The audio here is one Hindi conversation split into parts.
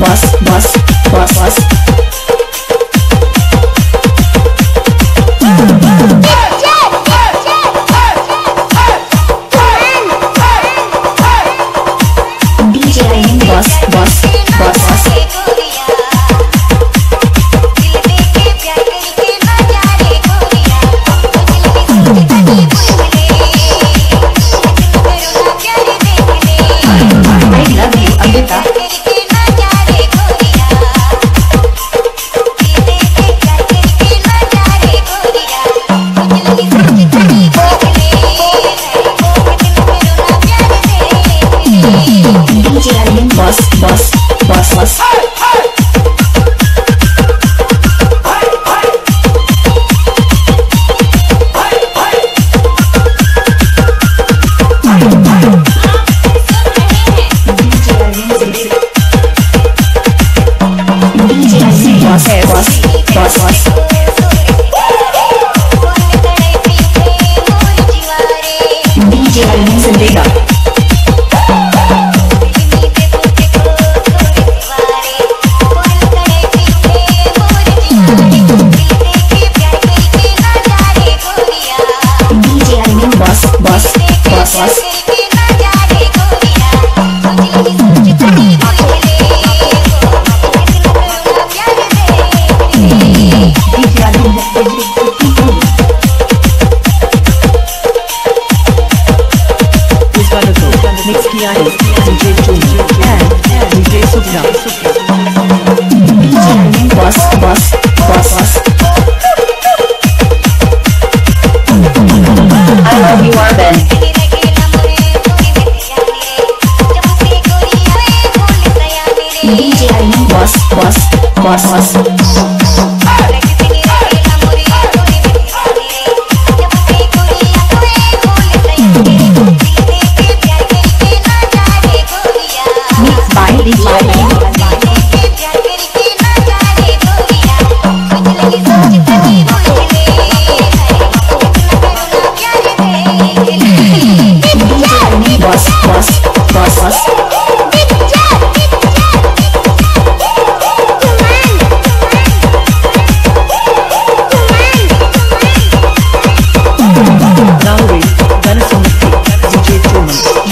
बस बस बस बस बस बस बस बस bust, bust, bust. Hey, hey. Bust, bust, bust, bust. What? मस्त boss, boss, boss, boss.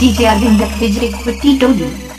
DJ Arvind Hijrik with T-Tony.